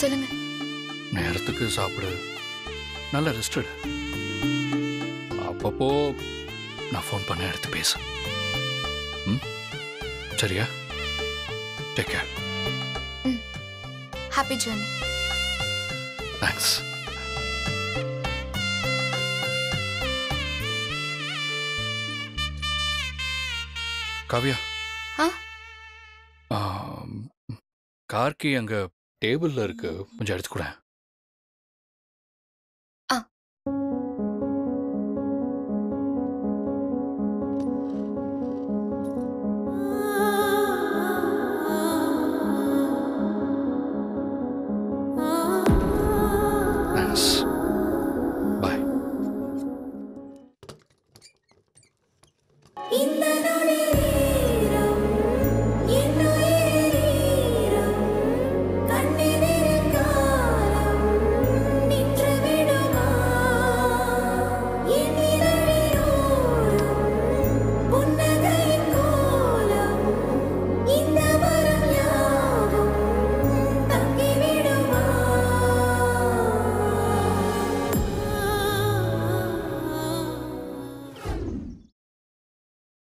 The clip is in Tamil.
சொல்லுங்க. நேரத்துக்கு சாப்பிடு. நல்ல ரெஸ்ட் எடு. அப்பப்போ நான் ஃபோன் பண்ண எடுத்து பேசு. ம்? சரியா? Take care happy journey thanks Kavya. ஆ? ஆம், கார் கீ அங்க டேபிளில் இருக்கு. கொஞ்சம் எடுத்துக்கூட